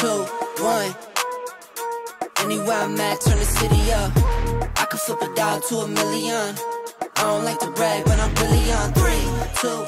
two, one. Anywhere I'm at, turn the city up. I can flip a dollar to a million. I don't like to brag, but I'm really on three, two,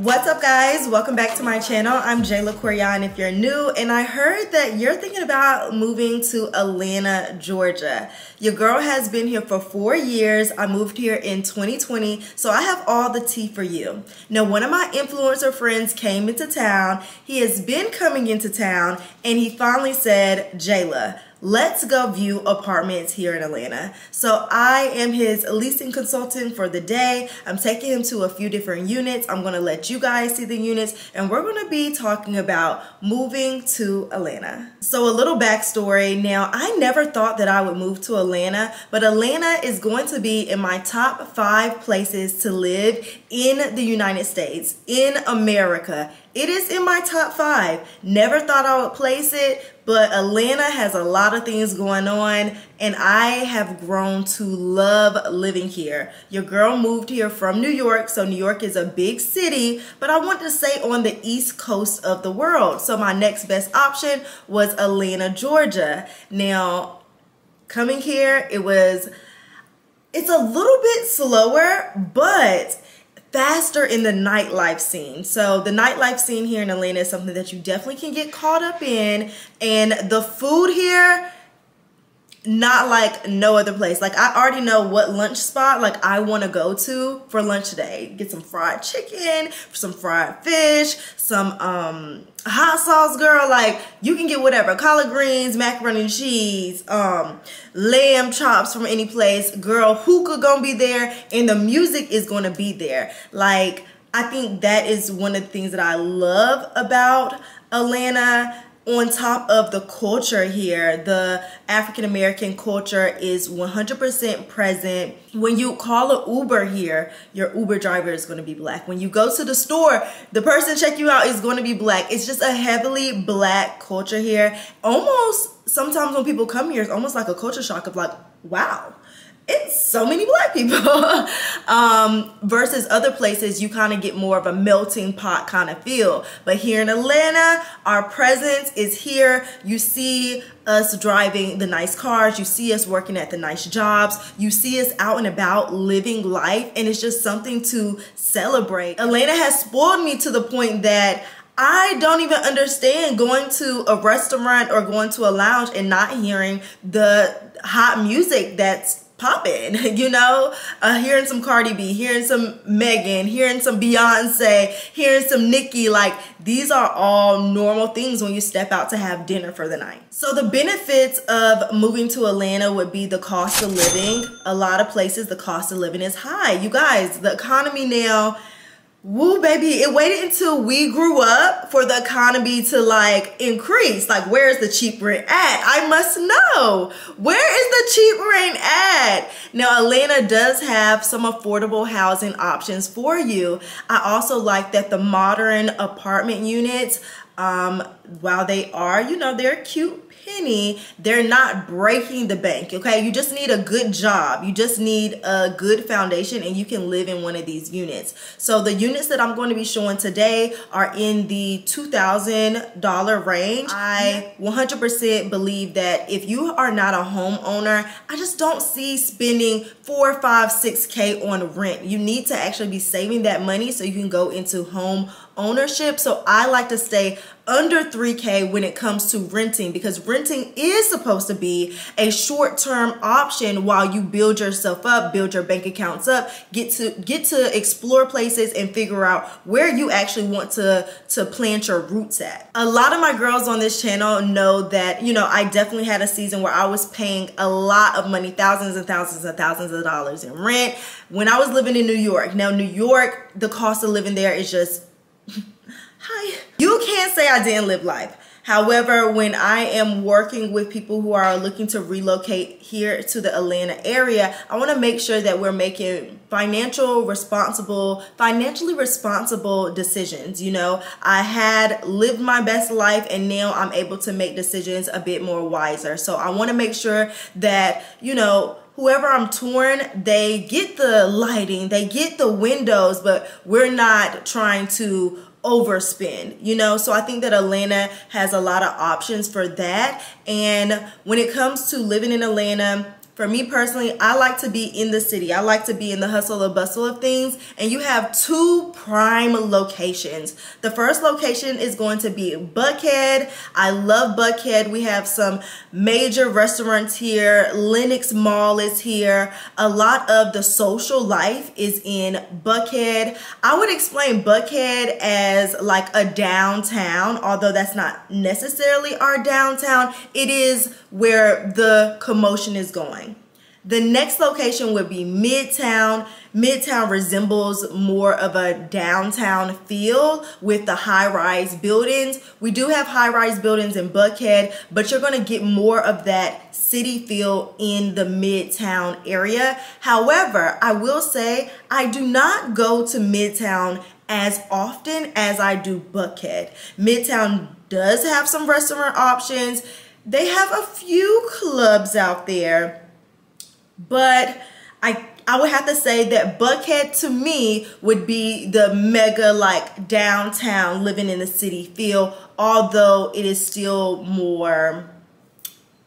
What's up guys? Welcome back to my channel. I'm Jayla Koriyan if you're new and I heard that you're thinking about moving to Atlanta, Georgia. Your girl has been here for four years. I moved here in 2020 so I have all the tea for you. Now one of my influencer friends came into town. He has been coming into town and he finally said, Jayla, let's go view apartments here in Atlanta. So I am his leasing consultant for the day. I'm taking him to a few different units. I'm gonna let you guys see the units and we're gonna be talking about moving to Atlanta. So a little backstory. Now, I never thought that I would move to Atlanta, but Atlanta is going to be in my top five places to live in the United States, in America. It is in my top five. Never thought I would place it, but Atlanta has a lot of things going on and I have grown to love living here. Your girl moved here from New York, so New York is a big city, but I want to stay on the east coast of the world. So my next best option was Atlanta, Georgia. Now, coming here, it was, it's a little bit slower, but faster in the nightlife scene. So the nightlife scene here in Atlanta is something that you definitely can get caught up in. And the food here, not like no other place. Like I already know what lunch spot like I want to go to for lunch today. Get some fried chicken, some fried fish, some um hot sauce girl. Like you can get whatever. Collard greens macaroni and cheese um lamb chops from any place. Girl hookah gonna be there and the music is gonna be there. Like i think that is one of the things that i love about atlanta on top of the culture here, the African American culture is 100% present. When you call an Uber here, your Uber driver is going to be black. When you go to the store, the person check you out is going to be black. It's just a heavily black culture here. Almost sometimes when people come here, it's almost like a culture shock of like, wow, it's so many black people. Um, versus other places you kind of get more of a melting pot kind of feel. But here in atlanta our presence is here. You see us driving the nice cars. You see us working at the nice jobs. You see us out and about living life and it's just something to celebrate. Atlanta has spoiled me to the point that I don't even understand going to a restaurant or going to a lounge and not hearing the hot music that's popping, you know? Uh, hearing some Cardi B, hearing some Megan, hearing some Beyonce, hearing some Nicki, like these are all normal things when you step out to have dinner for the night. So the benefits of moving to Atlanta would be the cost of living. A lot of places, the cost of living is high. You guys, the economy now Woo, baby, it waited until we grew up for the economy to like increase. Like, where's the cheap rent at? I must know. Where is the cheap rent at? Now, Atlanta does have some affordable housing options for you. I also like that the modern apartment units, um, while they are, you know, they're cute penny, they're not breaking the bank, okay? You just need a good job. You just need a good foundation and you can live in one of these units. So the units that I'm going to be showing today are in the $2,000 range. I 100% believe that if you are not a homeowner, I just don't see spending four, five, six K on rent. You need to actually be saving that money so you can go into home ownership. So I like to stay under 3K when it comes to renting because renting is supposed to be a short-term option while you build yourself up, build your bank accounts up, get to get to explore places and figure out where you actually want to to plant your roots at. A lot of my girls on this channel know that, you know, I definitely had a season where I was paying a lot of money, thousands and thousands and thousands of dollars in rent when I was living in New York. Now, New York, the cost of living there is just hi. You can't say I didn't live life. However, when I am working with people who are looking to relocate here to the Atlanta area, I want to make sure that we're making financial responsible, financially responsible decisions. You know, I had lived my best life and now I'm able to make decisions a bit more wiser. So I want to make sure that, you know, whoever I'm touring, they get the lighting, they get the windows, but we're not trying to overspend, you know? So I think that Atlanta has a lot of options for that. And when it comes to living in Atlanta, for me personally, I like to be in the city. I like to be in the hustle and bustle of things. And you have two prime locations. The first location is going to be Buckhead. I love Buckhead. We have some major restaurants here. Lenox Mall is here. A lot of the social life is in Buckhead. I would explain Buckhead as like a downtown, although that's not necessarily our downtown. It is where the commotion is going. The next location would be Midtown. Midtown resembles more of a downtown feel with the high-rise buildings. We do have high-rise buildings in Buckhead, but you're going to get more of that city feel in the Midtown area. However, I will say I do not go to Midtown as often as I do Buckhead. Midtown does have some restaurant options. They have a few clubs out there but I I would have to say that Buckhead to me would be the mega like downtown living in the city feel, although it is still more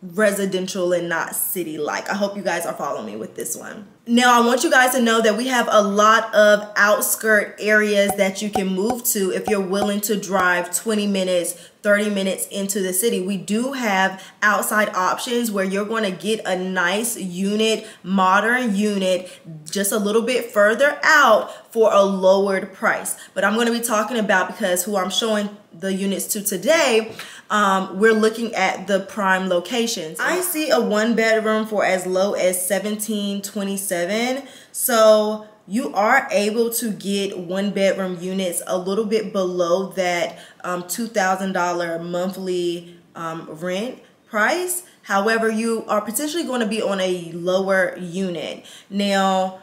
residential and not city like. I hope you guys are following me with this one. Now, I want you guys to know that we have a lot of outskirt areas that you can move to if you're willing to drive 20 minutes, 30 minutes into the city. We do have outside options where you're going to get a nice unit, modern unit, just a little bit further out for a lowered price. But I'm going to be talking about because who I'm showing the units to today, um, we're looking at the prime locations. I see a one bedroom for as low as 1727. So you are able to get one bedroom units a little bit below that um, $2,000 monthly um, rent price. However, you are potentially going to be on a lower unit. Now,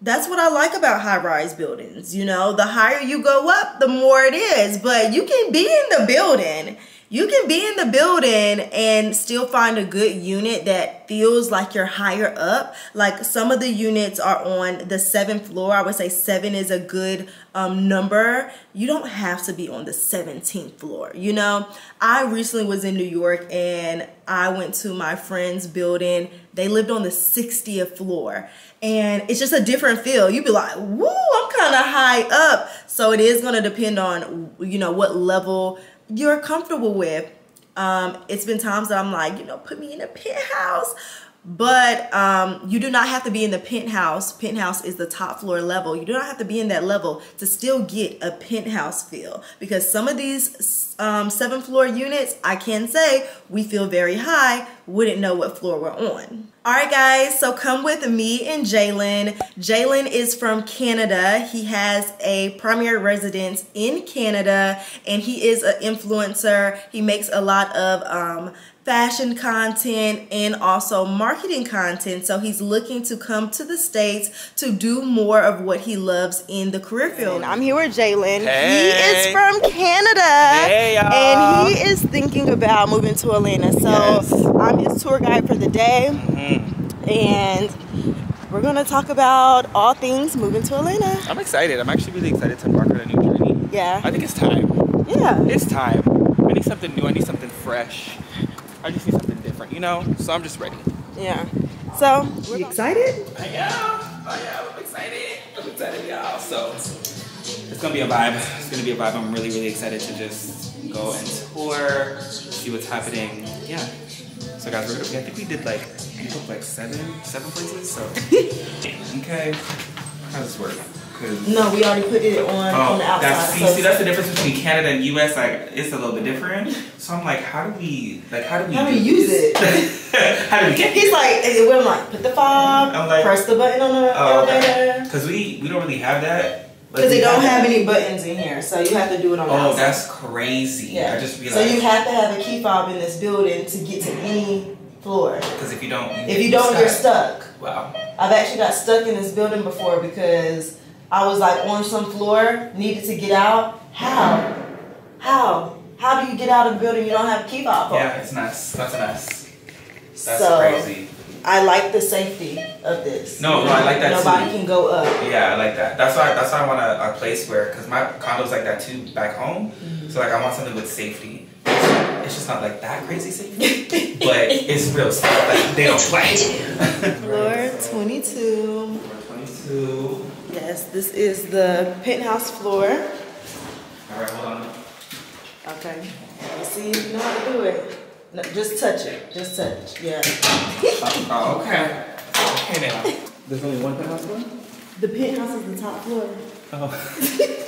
that's what I like about high rise buildings. You know, the higher you go up, the more it is. But you can be in the building. You can be in the building and still find a good unit that feels like you're higher up. Like some of the units are on the seventh floor. I would say seven is a good um, number. You don't have to be on the 17th floor. You know, I recently was in New York and I went to my friend's building. They lived on the 60th floor and it's just a different feel. You'd be like, woo, I'm kind of high up. So it is going to depend on, you know, what level you're comfortable with. Um, it's been times that I'm like, you know, put me in a penthouse. But um, you do not have to be in the penthouse. Penthouse is the top floor level. You do not have to be in that level to still get a penthouse feel because some of these um, seven floor units, I can say we feel very high, wouldn't know what floor we're on. All right, guys, so come with me and Jalen. Jalen is from Canada. He has a primary residence in Canada, and he is an influencer. He makes a lot of um, fashion content and also marketing content. So he's looking to come to the States to do more of what he loves in the career field. I'm here with Jalen. Hey. He is from Canada. Hey, and he is thinking about moving to Atlanta. So yes. I'm his tour guide for the day. Mm-hmm. And we're going to talk about all things moving to Atlanta. I'm excited. I'm actually really excited to embark on a new journey. Yeah. I think it's time. Yeah. It's time. I need something new. I need something fresh. I just need something different, you know? So I'm just ready. Yeah. So, you excited? I am. I am. I'm excited. I'm excited, y'all. So, it's gonna be a vibe. It's gonna be a vibe. I'm really, really excited to just go and tour, see what's happening. Yeah. So, guys, we're gonna, I think we did like, we booked like seven, seven places. So, okay. How does this work? No, we already put it on, oh, on the oh, outside. That's, see, so see, that's the difference between Canada and US. Like, it's a little bit different. So I'm like, how do we, like, how do we, how do we use it? how do we get? He's like, we're like, put the fob, I'm like, press the button on the oh. Because we we don't really have that. Because they don't have, have any buttons in here, so you have to do it on the Oh, that's crazy. Yeah. I just realized. So you have to have a key fob in this building to get to any floor. Because if you don't, you if you don't, stuck. you're stuck. Wow. I've actually got stuck in this building before because I was like on some floor, needed to get out. How? How? How do you get out of the building you don't have a key fob Yeah, it's nice. That's nice. That's so, crazy. I like the safety of this. No, no, I like that Nobody too. can go up. Yeah, I like that. That's why. That's why I want a, a place where, cause my condo's like that too back home. Mm-hmm. So like I want something with safety. It's just not like that crazy safety, but it's real stuff. Like they don't play. Floor 22. Floor Twenty-two. Yes, this is the penthouse floor. All right, hold on. Okay. You see, you know how to do it. No, just touch it. Just touch. Yeah. Oh, okay. Okay now. There's only one penthouse floor. The penthouse is the top floor. Oh.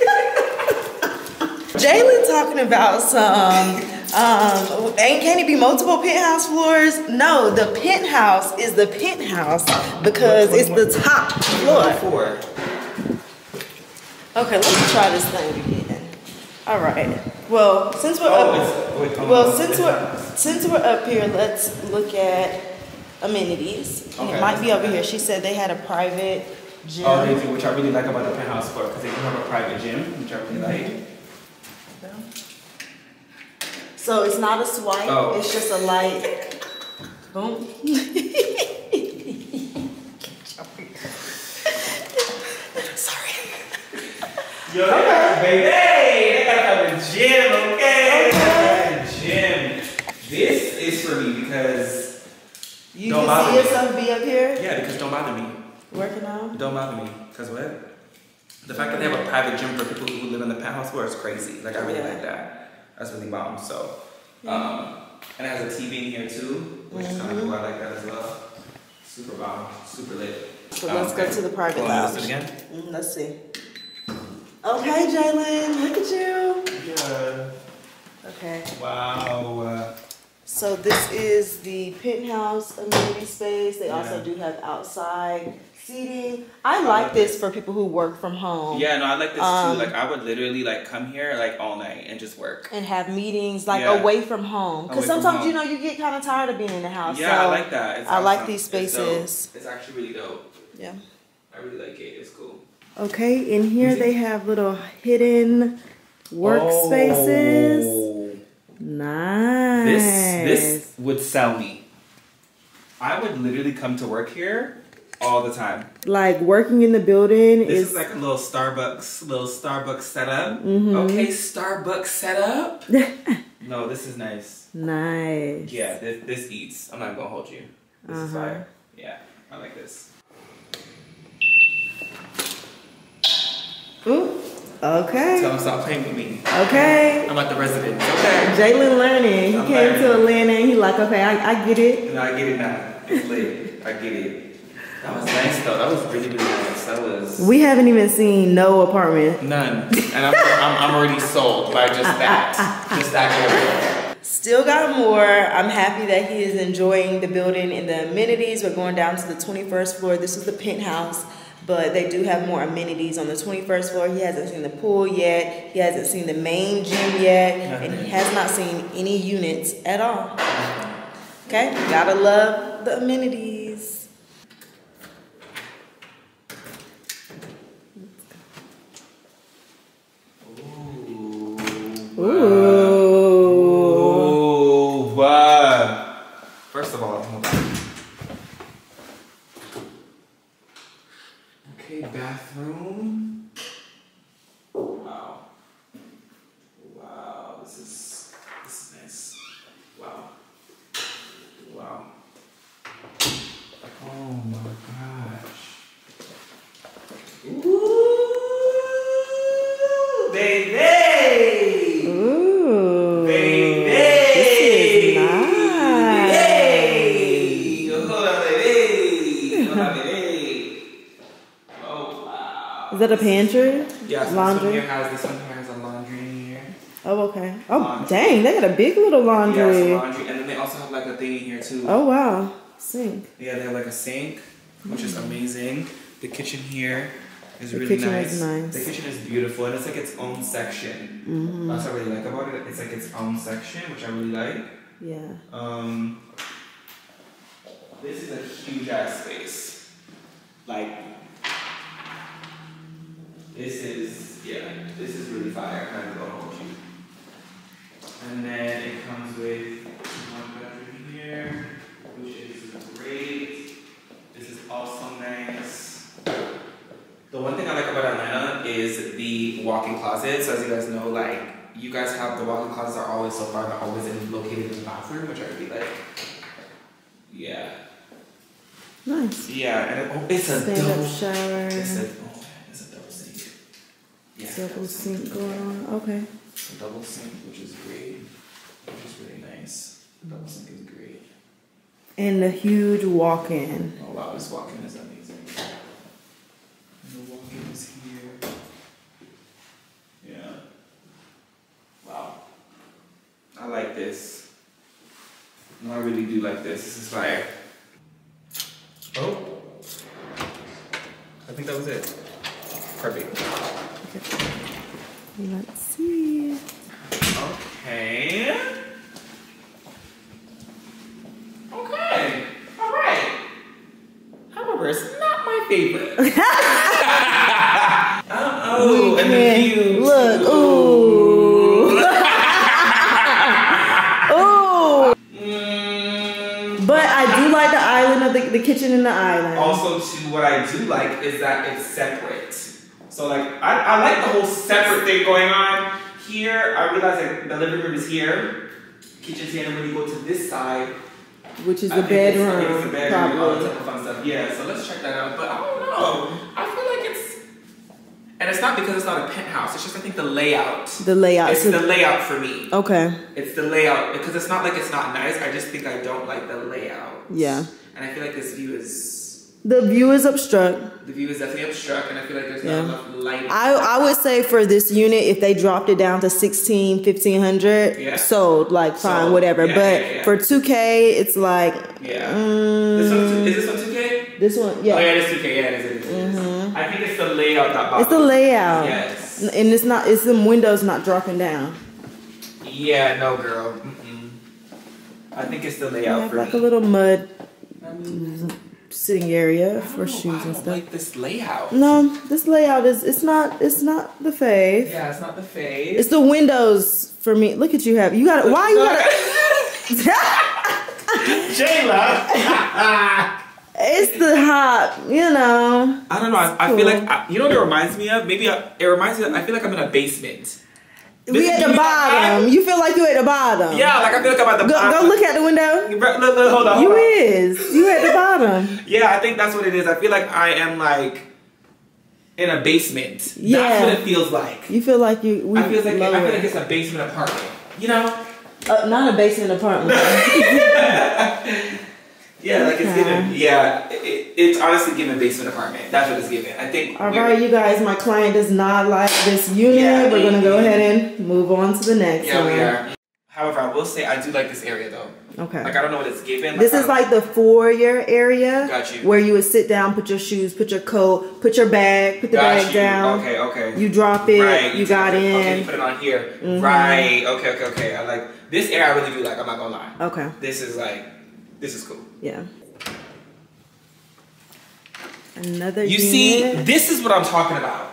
Jalen talking about some. Um, ain't can it be multiple penthouse floors? No, the penthouse is the penthouse because it's the top floor. Okay, let's try this thing again. All right. Well, since we're Oh, up, wait, well, no, since we're since we're up here, let's look at amenities. And Okay, it might be over here. She said they had a private gym. Oh, they do, which I really like about the penthouse floor, because they do have a private gym, which I really like. So it's not a swipe. Oh. It's just a light. Boom. Yo, got, baby, they gotta have a gym, okay? A gym. This is for me because, You Don't bother see me. yourself be up here yeah, because don't bother me. working out. Don't bother me. Because what? The fact that they have a private gym for people who live in the penthouse floor is crazy. Like, I really Yeah. like that. That's really bomb. So, um, and it has a TV in here too, which is kind of cool. I like that as well. Super bomb. Super lit. So Um, let's go to the private let's do it again. Mm, let's see. Okay, Jalen, look at you. Yeah. Okay. Wow. Uh, So this is the penthouse amenity space. They also do have outside seating. I like this for people who work from home. yeah, no, I like this Um, too. Like, I would literally like come here like all night and just work. And have meetings like Yeah. away from home. Because sometimes home. you know you get kind of tired of being in the house. Yeah, I like that. It's I like awesome. these It's spaces. It's, actually really dope. Yeah. I really like it. It's cool. Okay, in here they have little hidden workspaces. Oh. Nice. This this would sell me. I would literally come to work here all the time. like working in the building This is, is like a little Starbucks, little Starbucks setup. Mm-hmm. Okay, Starbucks setup. no, this is nice. nice. Yeah, this, this eats. I'm not gonna hold you. This is Uh-huh. fire. Yeah, I like this. Ooh, okay. Tell them stop playing with me. Okay. I'm at the residence. Okay. Jalen learning. He I'm came to learning. Atlanta and he like, okay, I, I get it. No, I get it now. It's lit. I get it. That was nice though. That was really really nice. That was. We haven't even seen no apartment. None. And I'm, I'm, I'm already sold by just ah, ah, that. Ah, just that area. Still got more. I'm happy that he is enjoying the building and the amenities. We're going down to the 21st floor. This is the penthouse, but they do have more amenities on the 21st floor. He hasn't seen the pool yet. He hasn't seen the main gym yet, and he has not seen any units at all. Okay, gotta love the amenities. Ooh. Ooh. Ooh. Wow. First of all, hold on. Okay, bathroom. Wow. Wow, this is this is nice. Wow. Wow. Oh my gosh. Ooh, baby. Ooh. Baby. This is nice. Hey. Hola, baby. Hola, baby. Oh wow. Is that a pantry? Yeah, so this one Laundry? here has this one here has a laundry in here. Oh, okay. Oh, Laundry. dang, they got a big little Yeah, laundry. some laundry, and then they also have like a thing in here too. Oh, wow. Sink. Yeah, they have like a sink, which is amazing. The kitchen here is The really kitchen nice. is nice. The kitchen is beautiful, and it's like its own section. Mm-hmm. That's what I really like about it. It's like its own section, which I really like. Yeah. Um, this is a huge ass space. Like, this is, yeah, this is really fire, kind of a whole tube. And then it comes with one bedroom here, which is great. This is also nice. The one thing I like about Atlanta is the walk-in closet. So as you guys know, like, you guys have the walk-in closets are always so far, they're always in, located in the bathroom, which I really like. Yeah. Nice. Yeah, and it, oh, it's a double shower. It's a, oh, Double sink going on. Okay. Double sink, which is great, which is really nice. The double sink is great. And the huge walk-in. Oh wow, this walk-in is amazing. And the walk-in is here. Yeah. Wow. I like this. No, I really do like this. This is fire. Oh. I think that was it. Perfect. Let's see. Okay. Okay. All right. However, it's not my favorite. oh, and the can't view. look. Ooh. Ooh. Mm, But I do like the island of the, the kitchen and the island. also, too, what I do like is that it's separate. So, like, I, I like the whole separate thing going on. Here, I realize that the living room is here, kitchen's here, and when you go to this side, which is I the think it's- bedroom, it's the bedroom, all that type of fun stuff. Yeah, so let's check that out. But I don't know. I feel like it's, and it's not because it's not a penthouse. It's just I think the layout. The layout. It's So- the layout for me. okay. It's the layout because it's not like it's not nice. I just think I don't like the layout. Yeah. And I feel like this view is The view is obstruct. the view is definitely obstruct, and I feel like there's Yeah. not enough light. I, I would say for this unit, if they dropped it down to 16, 1500, Yeah. sold, like fine, Sold. whatever. Yeah, but for 2K, it's like, yeah. mm, This one is this one 2K? this one, yeah. Oh, yeah, it is 2K. Yeah, it is. It is, is. I think it's the layout that bothers It's the layout. Yes. And it's not, it's the windows not dropping down. Yeah, no, girl. Mm-mm. I think it's the layout for like me. a little mud I mean, sitting area for know shoes why I and don't stuff. like this layout. No, this layout is, it's not, it's not the fave. Yeah, it's not the fade. It's the windows for me. Look at you have, you got it? why you gotta, Jayla. it's the hot, you know. I don't know. I, I feel like I, you know what it reminds me of. Maybe I, it reminds me. Of, I feel like I'm in a basement. We at the bottom. You feel like you at the bottom. Yeah, like I feel like I'm at the Go, bottom. go look at the window. Look, look, hold on. Hold You on. is. You at the bottom. Yeah, I think that's what it is. I feel like I am like in a basement. Yeah. That's what it feels like. You feel like you. We I feel like I feel like it's a basement apartment. You know? uh, not a basement apartment. Yeah, like it's Okay. given. Yeah, it- it's honestly given basement apartment. That's what it's given. I think. All right, you guys. My client does not like this unit. Yeah. We're gonna go ahead and move on to the next Yeah, one. we are. However, I will say I do like this area though. Okay. Like I don't know what it's given. This is like the foyer area Got you. where you would sit down, put your shoes, put your coat, put your bag, put the Got bag you. down. Okay, okay. You drop it. Right. You took got it- Okay, you. Put it on here. Mm-hmm. Right. Okay, okay, okay. I like this area. I really do like. I'm not gonna lie. Okay. This is like, this is cool. Yeah. Another. You see, this is what I'm talking about.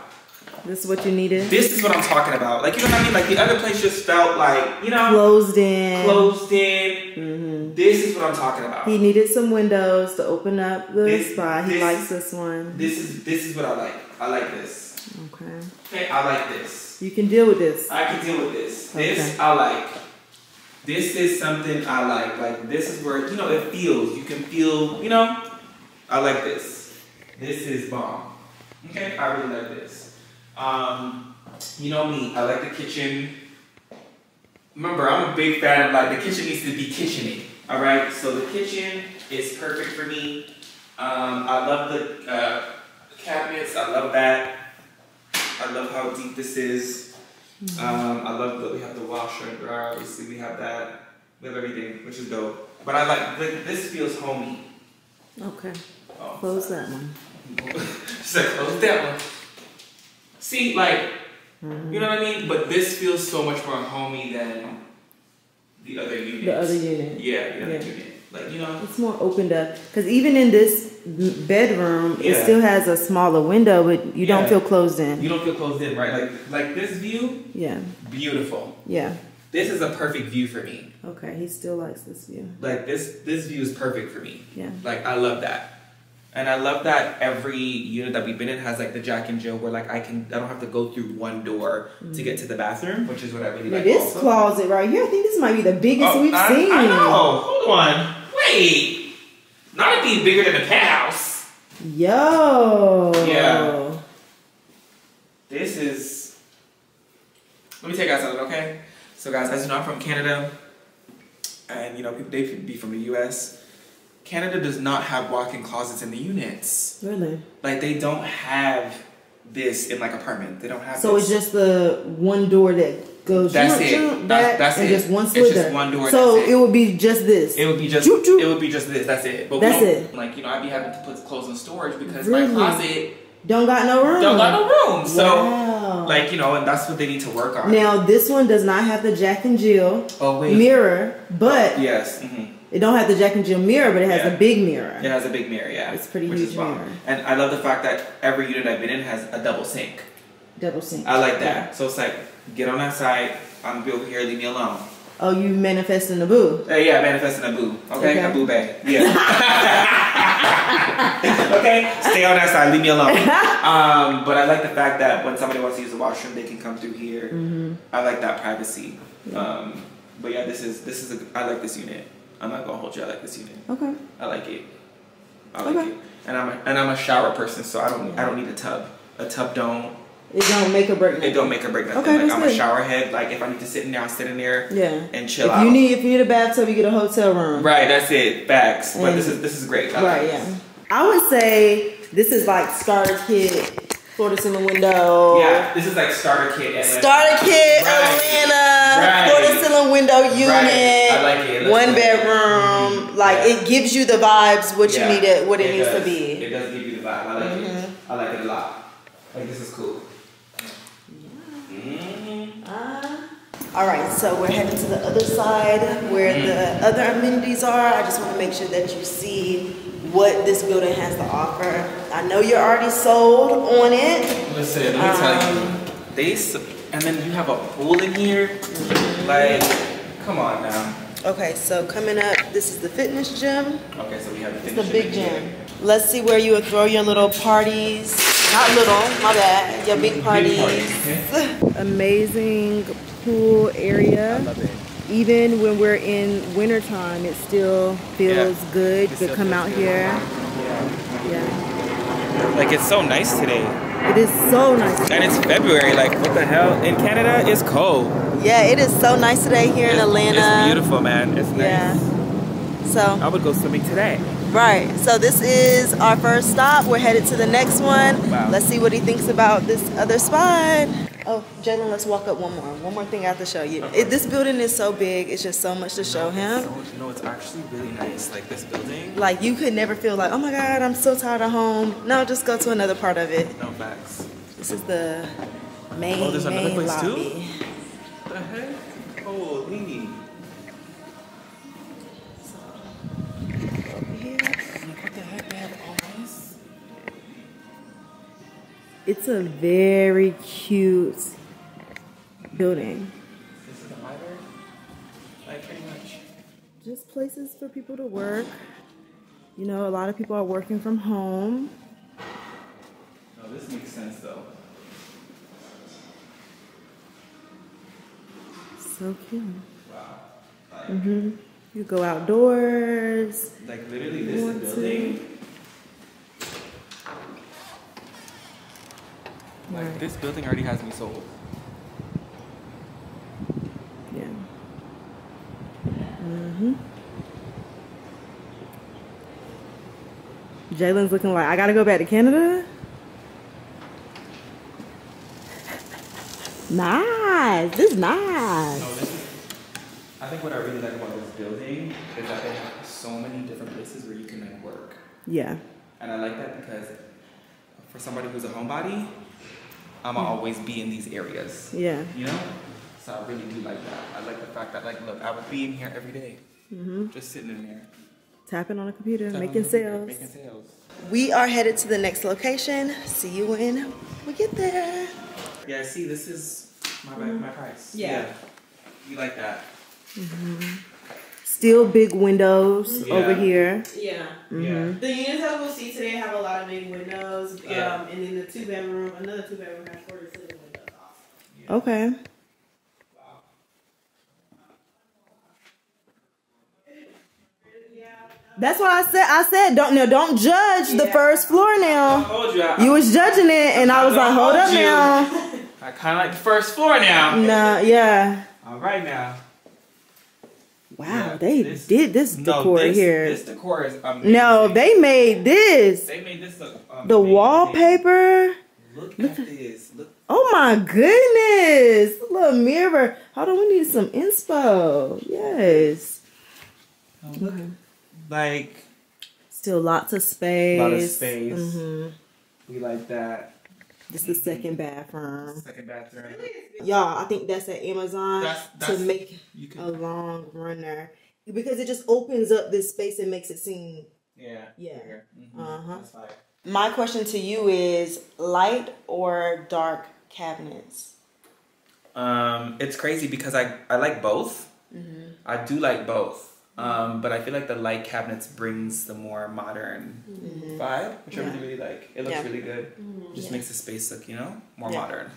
This is what you needed. This is what I'm talking about. Like you know what I mean? Like the other place just felt like you know Closed in. closed in. hmm This is what I'm talking about. He needed some windows to open up the This- spot. He this- likes this one. This is this is what I like. I like this. Okay. Okay, I like this. You can deal with this. I can deal with this. This Okay. I like. This is something I like. Like this is where you know it feels. You can feel. You know, I like this. This is bomb. Okay, I really like this. Um, you know me. I like the kitchen. Remember, I'm a big fan of like the kitchen needs to be kitcheny. All right, so the kitchen is perfect for me. Um, I love the uh, cabinets. I love that. I love how deep this is. Um, I love that we have the washer and dryer. Obviously, we have that. We have everything, which is dope. But I like this feels homey. Okay. Oh, Close that one. So close that one. See, like, you know what I mean? But this feels so much more homey than the other unit. The other unit. Yeah, the other Yeah. unit. Like, you know. It's more opened up because even in this bedroom, it still has a smaller window, but you don't feel closed in. You don't feel closed in, right? Like, like this view, Yeah. beautiful. Yeah. This is a perfect view for me. Okay. He still likes this view. Like this, this view is perfect for me. Yeah. Like I love that. And I love that every unit that we've been in has like the Jack and Jill where like I can I don't have to go through one door to get to the bathroom, which is what I really like. this also. closet right here, I think this might be the biggest Oh, we've I, seen. I know. Hold on. Wait. Not it being bigger than the penthouse. Yo. Yeah. This is. Let me tell you guys something, okay? So, guys, as you know, I'm from Canada, and you know, people they be from the U.S. Canada does not have walk-in closets in the units. Really? Like they don't have this in like apartment. They don't have. So this. it's just the one door that goes. That's zoom, it. That's- that, that's and it. just one It's just one door, So it. it would be just this. It would be just choop. it would be just this. That's it. But That's it. Like you know, I'd be having to put clothes in storage because Really? my closet Don't got no room. don't got no room. So Wow. like you know, and that's what they need to work on. Now this one does not have the Jack and Jill oh mirror, but Yes. hmm it don't have the Jack and Jill mirror, but it has Yeah. a big mirror. It has a big mirror. Yeah. It's pretty huge mirror. And I love the fact that every unit I've been in has a double sink. Double sink. I like that. So it's like get on that side. I'm gonna be over here. Leave me alone. Oh, you manifesting the boo. Hey, yeah, manifesting a boo. Okay, Okay. a boo bay. Yeah. okay, stay on that side. Leave me alone. Um, but I like the fact that when somebody wants to use the washroom, they can come through here. Mm-hmm. I like that privacy. Um, but yeah, this is this is a, I like this unit. I'm not gonna hold you. I like this unit. Okay. I like it. I like Okay. it. And I'm a, and I'm a shower person, so I don't I don't need a tub. A tub don't It don't make a break. it don't make a break nothing. Okay, like I'm good. a shower head. Like if I need to sit in there, I'll sit in there Yeah. and chill if out. you need if you need a bathtub, you get a hotel room. Right, that's it. Facts. But this is this is great. I Right, this. yeah. I would say this is like starter kit, floor to ceiling window. Yeah, this is like starter kit. Atlanta. Starter kit, Right. Atlanta, Right. floor to ceiling window unit, I like it. It looks one bedroom. Like Yeah. it gives you the vibes what Yeah, you need it, what it, needs does. to be. Mm-hmm. It does give you the vibe. I like it. I like it a lot. Like this is cool. Mhm. All right, so we're heading to the other side where Mm-hmm. the other amenities are. I just want to make sure that you see what this building has to offer. I know you're already sold on it. Listen, let me tell Um, you, they and then you have a pool in here. Like, come on now. Okay, so coming up, this is the fitness gym. Okay, so we have the fitness It's the big in here. gym. Let's see where you would throw your little parties. Not little, my bad. Your big parties. okay? Amazing pool area. I love it. Even when we're in wintertime, it still feels Yeah. good It to come out good. here. Yeah. Yeah. Like it's so nice today. It is so nice. And it's February, like what the hell? In Canada, it's cold. Yeah, it is so nice today here in Atlanta. It's beautiful, man. It's nice. Yeah. So, I would go swimming today. right. So this is our first stop. We're headed to the next one. Wow. Let's see what he thinks about this other spot. Oh, Jalen, let's walk up one more. One more thing I have to show you. It, this building is so big. It's just so much to show him. So, know, it's actually really nice. Like this building. Like you could never feel like, oh my God, I'm so tired of home. No, just go to another part of it. No facts. This is the main, Oh, there's another main place too? lobby. The heck? Holy. It's a very cute building. This is the library? Like, pretty much. Just places for people to work. You know, a lot of people are working from home. No, this makes sense though. So cute. Wow. Like, hmm You go outdoors. like literally, this building. Like Right. this building already has me sold. Yeah. hmm Jalen's looking like, I gotta go back to Canada? Nice. This is nice. No, this is. I think what I really like about this building is that they have so many different places where you can like work, Yeah. and I like that because for somebody who's a homebody, I'ma always be in these areas. Yeah. You know, so I really do like that. I like the fact that like, look, I would be in here every day, mm-hmm. just sitting in there, Tapping on a computer, tapping making on computer, sales. making sales. We are headed to the next location. See you when we get there. Yeah, see, this is my my price. Yeah. you like that? Mm-hmm. Still big windows Yeah. over here. Yeah. Yeah. The units that we'll see today have a lot of big windows. Yeah. Um, and then the two bedroom, another two bedroom has 40 sitting windows off. Okay. That's what I said. I said, don't no, don't judge the first floor now. Hold you. I, You was judging it, and I was like, hold up you. now. I kind of like the first floor now. Nah, yeah. All right now. Wow, Yeah, they this- did this decor this, here. This decor is amazing. no, they made this. They made this look amazing. The wallpaper. Look at this. Look. Oh my goodness. Little mirror. Hold on, we need some inspo. Yes. Look. Like Still lots of space. a lot of space. hmm We like that. This is the second bathroom. Second bathroom. Y'all, I think that's at Amazon That's- to make You a long runner. Because it just opens up this space and makes it seem Yeah. Yeah. Mhm. Uh-huh. That's. My question to you is light or dark cabinets? Um, it's crazy because I I like both. Mm-hmm. I do like both. Um, but I feel like the light cabinets brings the more modern vibe, which I Mm-hmm. Really, really like. It looks Yeah. really good. Just makes the space look, you know, more Yeah. modern.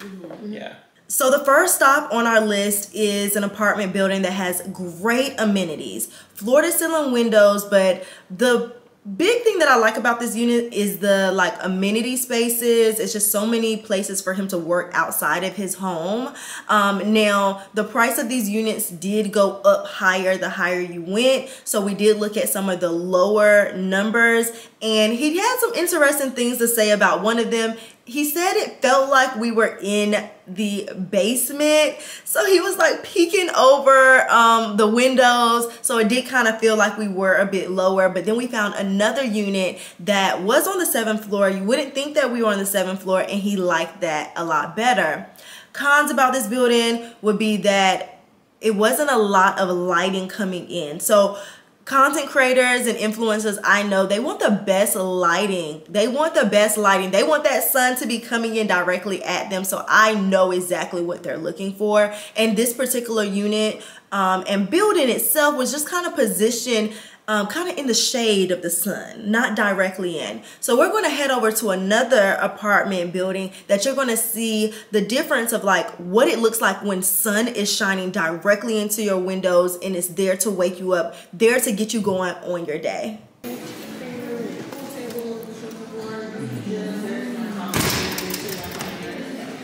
Yeah. So the first stop on our list is an apartment building that has great amenities, floor to ceiling windows, but the big thing that I like about this unit is the like amenity spaces. It's just so many places for him to work outside of his home. Um, now the price of these units did go up higher the higher you went. So we did look at some of the lower numbers and he had some interesting things to say about one of them. He said it felt like we were in the basement. So he was like peeking over um, the windows. So it did kind of feel like we were a bit lower. But then we found another unit that was on the seventh floor. You wouldn't think that we were on the seventh floor, and he liked that a lot better. Cons about this building would be that it wasn't a lot of lighting coming in. So content creators and influencers I know, they want the best lighting. They want the best lighting. They want that sun to be coming in directly at them. So I know exactly what they're looking for. And this particular unit um, and building itself was just kind of positioned um, kind of in the shade of the sun, not directly in. So we're going to head over to another apartment building that you're going to see the difference of like what it looks like when sun is shining directly into your windows and it's there to wake you up, there to get you going on your day.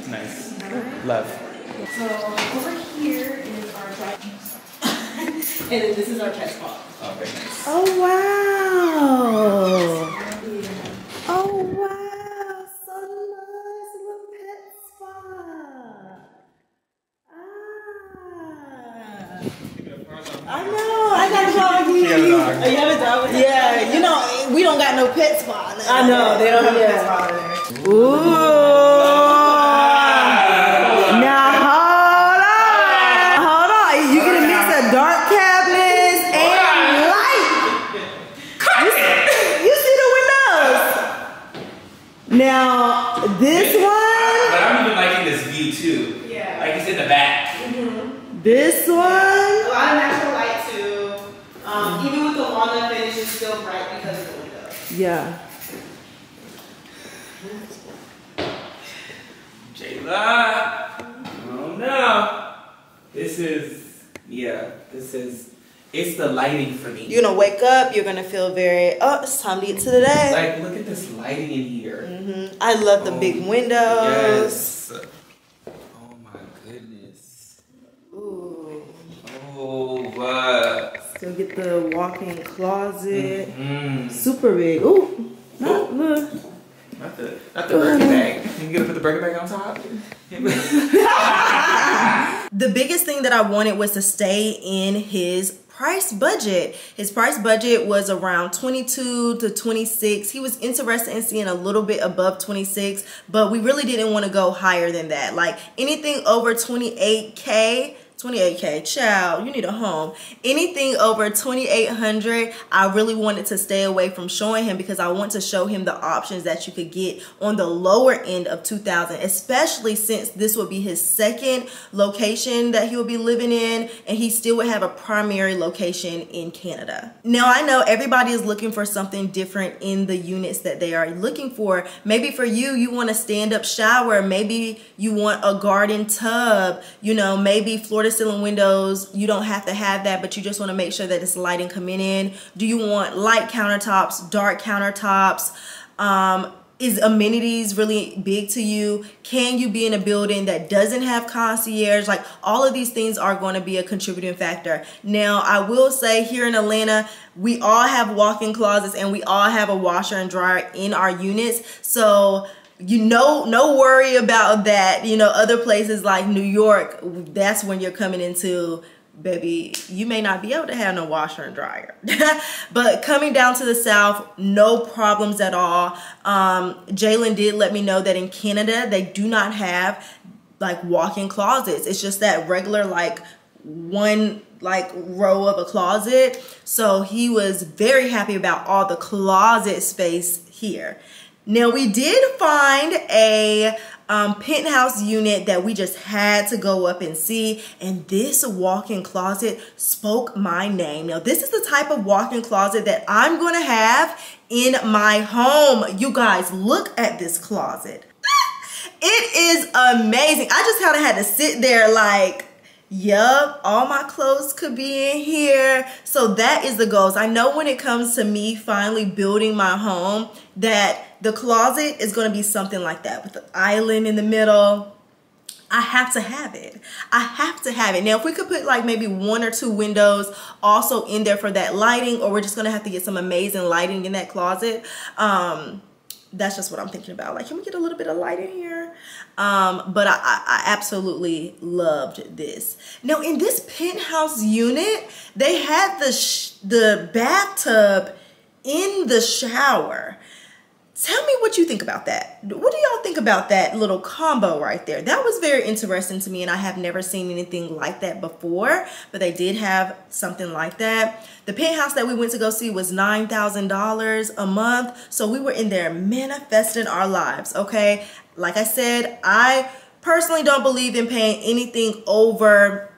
Nice. Love. So over here is our track. and then this is our pet spot. Okay. Oh wow! Oh wow! So nice, little pet spot. Ah. I know. I got a dog She has a dog. You have a dog Yeah, you know we don't got no pet spot. I know, they don't have a pet spot there. Ooh. Now hold on, hold on. You get a mix of dark cabinets and light. You, you see the windows. Now this one, But I'm even liking this view too. Yeah. Like it's in the back. this A one. lot of natural light too. Um, even with the walnut finish, it's still bright because of the windows. Yeah. Jayla. Oh no. This is yeah. This is it's the lighting for me. You're gonna wake up. You're gonna feel very. Oh, it's time to get to the day. like look at this lighting in here. Mhm. I love the Oh, big windows. Yes. Oh my goodness. Ooh. Oh what? So get the walk-in closet. Mm. Super big. Ooh. Not, look. Not the not the burger bag. You gonna put the burger bag on top? The biggest thing that I wanted was to stay in his price budget. His price budget was around 22 to 26. He was interested in seeing a little bit above 26, but we really didn't want to go higher than that. Like anything over 28k 28k child you need a home. Anything over 2800 i really wanted to stay away from showing him because i want to show him the options that you could get on the lower end of 2000 especially since this would be his second location that he will be living in and he still would have a primary location in canada. Now i know everybody is looking for something different in the units that they are looking for. Maybe for you you want a stand-up shower. Maybe you want a garden tub. You know maybe florida ceiling windows, you don't have to have that, but you just want to make sure that it's lighting coming in. Do you want light countertops, dark countertops? Um, is amenities really big to you? Can you be in a building that doesn't have concierge? Like all of these things are going to be a contributing factor. Now, I will say here in Atlanta, we all have walk-in closets and we all have a washer and dryer in our units. So you know no worry about that. You know other places like new york that's when you're coming into baby you may not be able to have no washer and dryer. But coming down to the south no problems at all. Um, jalen did let me know that in canada they do not have like walk-in closets. It's just that regular like one like row of a closet. So he was very happy about all the closet space here now we did find a um, penthouse unit that we just had to go up and see and this walk-in closet spoke my name. Now this is the type of walk-in closet that I'm going to have in my home. You guys look at this closet. It is amazing. I just kind of had to sit there like Yup, all my clothes could be in here. So that is the goals. I know when it comes to me finally building my home that the closet is going to be something like that with the island in the middle. I have to have it. I have to have it. Now, if we could put like maybe one or two windows also in there for that lighting, or we're just going to have to get some amazing lighting in that closet. Um, that's just what I'm thinking about. Like, can we get a little bit of light in here? Um, but I, I, absolutely loved this. Now, in this penthouse unit, they had the the bathtub in the shower. Tell me what you think about that. What do y'all think about that little combo right there? That was very interesting to me and I have never seen anything like that before, but they did have something like that. The penthouse that we went to go see was $9,000 a month. So we were in there manifesting our lives, okay? Like I said, I personally don't believe in paying anything over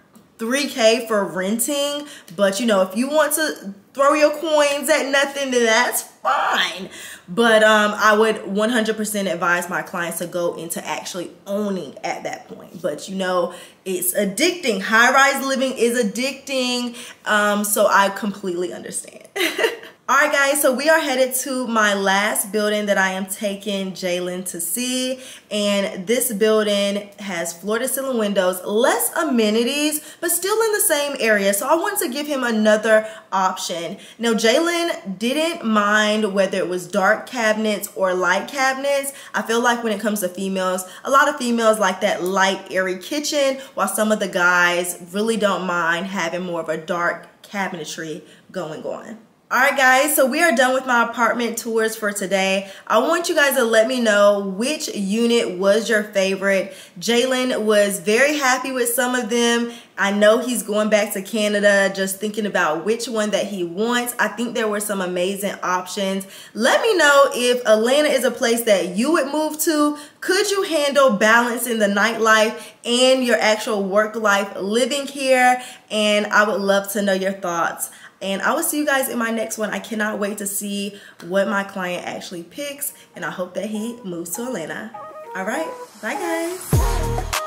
3K for renting, but you know, if you want to throw your coins at nothing, then that's fine. But um, I would 100% advise my clients to go into actually owning at that point. But you know, it's addicting. High rise living is addicting. Um, so I completely understand. All right, guys, so we are headed to my last building that I am taking Jalen to see. And this building has floor-to-ceiling windows, less amenities, but still in the same area. So I wanted to give him another option. Now, Jalen didn't mind whether it was dark cabinets or light cabinets. I feel like when it comes to females, a lot of females like that light, airy kitchen, while some of the guys really don't mind having more of a dark cabinetry going on. All right, guys, so we are done with my apartment tours for today. I want you guys to let me know which unit was your favorite. Jalen was very happy with some of them. I know he's going back to Canada just thinking about which one that he wants. I think there were some amazing options. Let me know if Atlanta is a place that you would move to. Could you handle balancing the nightlife and your actual work life living here? And I would love to know your thoughts. And I will see you guys in my next one. I cannot wait to see what my client actually picks. And I hope that he moves to Atlanta. All right. Bye, guys.